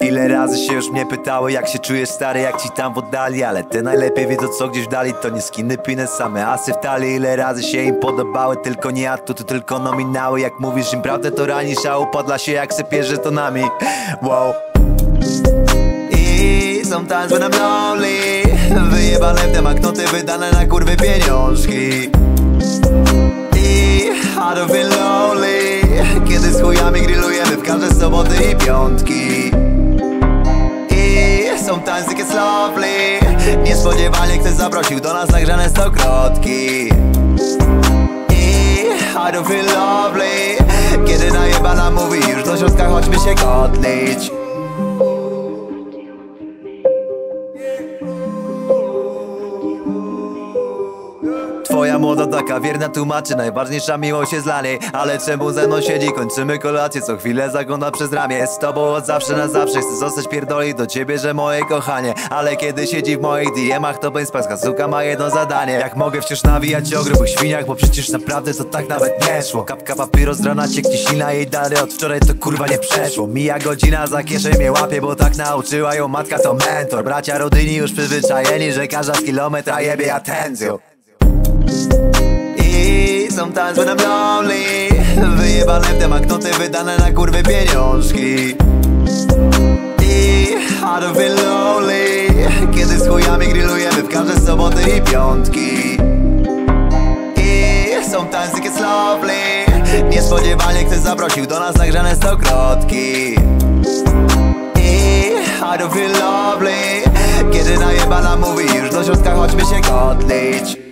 Ile razy się już mnie pytały jak się czujesz stary jak ci tam w oddali Ale te najlepiej wiedzą co gdzieś w dali To nie skiny piny same asy w talii Ile razy się im podobały tylko nie atuty tylko nominały. Jak mówisz im prawdę to ranisz a upadla się jak sypiesz żetonami Wow. I sometimes when I'm lonely Wyjebane w te maknoty wydane na kurwy pieniążki Kiedy z chujami grillujemy w każde soboty i piątki. I sometimes it gets lovely. Niespodziewanie ktoś zaprosił do nas nagrzane stokrotki. I I don't feel lovely. Kiedy najebana mówi już do środka chodźmy się kotlić Twoja młoda taka wierna tłumaczy Najważniejsza miłość jest dla niej. Ale czemu ze mną siedzi? Kończymy kolację Co chwilę zagląda przez ramię. Z tobą od zawsze na zawsze Chcę zostać pierdoli do ciebie, że moje kochanie. Ale kiedy siedzi w moich DM-ach To bez paska suka ma jedno zadanie. Jak mogę wciąż nawijać o grubych świniach Bo przecież naprawdę to tak nawet nie szło. Kapka papieru z rana cieknie ślina jej dary Od wczoraj to kurwa nie przeszło. Mija godzina, za kieszeń mnie łapie Bo tak nauczyła ją matka to mentor. Bracia rodyni już przyzwyczajeni Że każda z kilometra jebie atencją sometimes when I'm lonely Wyjebane w te maknoty wydane na kurwy pieniążki. I don't feel lonely. Kiedy z chujami grillujemy w każde soboty i piątki. I sometimes it gets lovely. Niespodziewanie ktoś zaprosił do nas nagrzane stokrotki. I I don't feel lovely. Kiedy najebana mówi już do środka chodźmy się kotlić